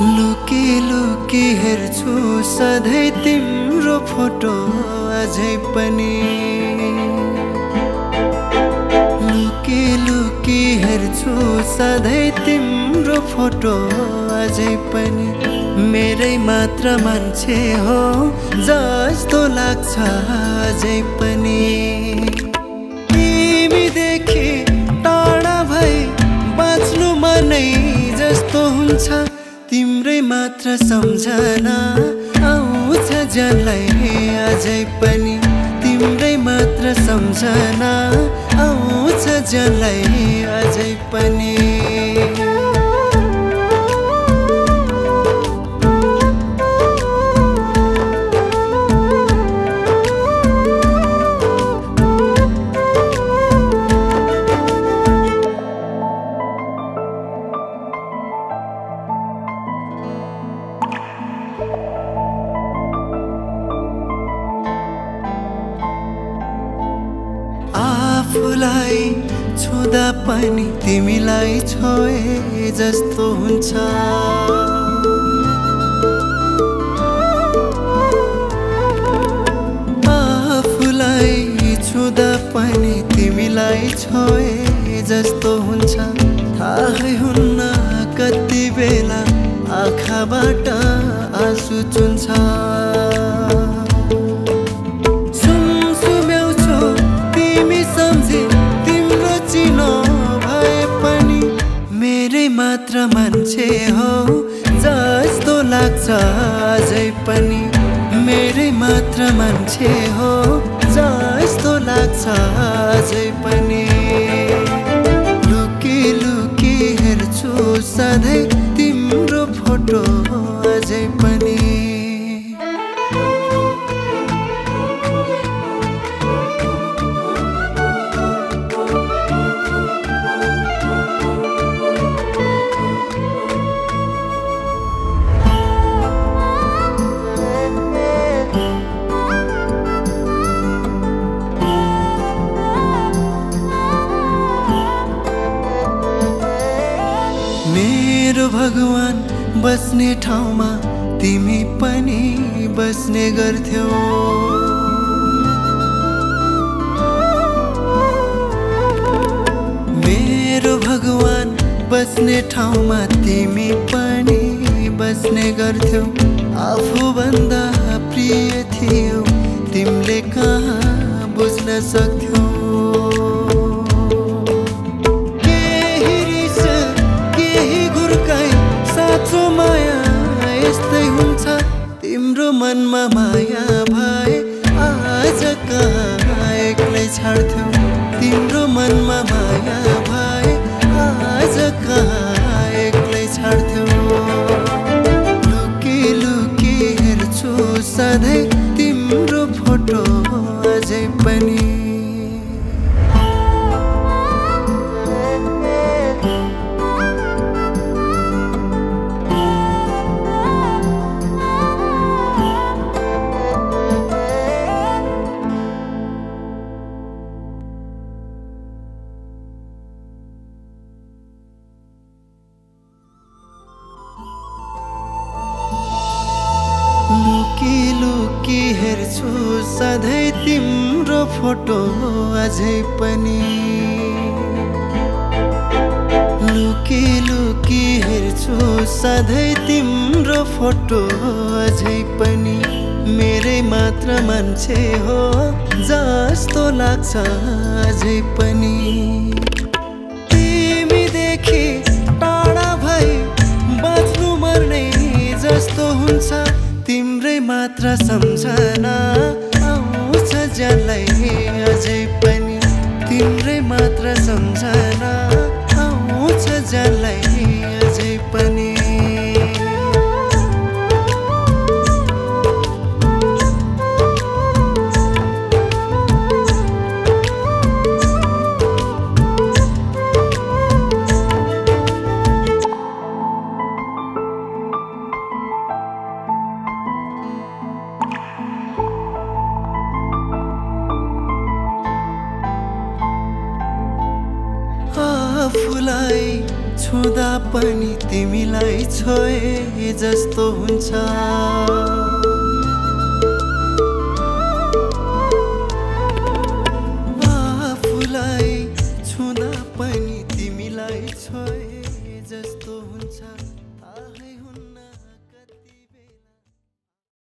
लुकी लुकी हेर्छु सधैँ तिम्रो फोटो अझै पनि। लुकी लुकी हेर्छु सधैँ तिम्रो फोटो अझै पनि। मेरै मात्र मान्छे हो जस्तो लाग्छ अझै पनि। तिमीदेखि टाढा भई बाँच्नु मनै जस्तो हुन्छ। मात्र सम्झना आउँछ जनलाई अझै पनि। तिम्रै मात्र सम्झना आउँछ जनलाई अझै पनि। आफूलाई छुँदा पनि तिमीलाई छोए जस्तो हुन्छ। आफूलाई छुँदा पनि तिमीलाई छोए जस्तो हुन्छ। थाहै हुन्न कति बेला आँखाबाट आँसु चुन्छ। मेरै मात्र मान्छे हो। जस्तो लाग्छ अझै पनि मेरै मात्र मान्छे हो। जस्तो लाग्छ अझै पनि मेरो भगवान बस्ने ठाउँमा तिमी पनि बस्ने गर्थ्यौ। मेरो भगवान बस्ने ठाउँमा तिमी पनि बस्ने गर्थ्यौ। आफूभन्दा प्रिय थियो तिमीले कहाँ बुझ्न सक्थ्यौ? मनमा माया भए आज कहाँ एक्लै छाड्थ्यौ? तिम्रो मनमा माया लुकी लुकी हेर्छु सधैँ तिम्रो फोटो अझै पनि। लुकी लुकी हेर्छु सधैँ तिम्रो फोटो अझै पनि। मेरै मात्र मान्छे हो जस्तो लाग्छ अझै पनि। मात्र सम्झना आउँछ जसलाई अझै पनि तिम्रै मात्र सम्झना आउँछ जसलाई आफूलाई छुँदा पनि तिमीलाई छोए जस्तो हुन्छ।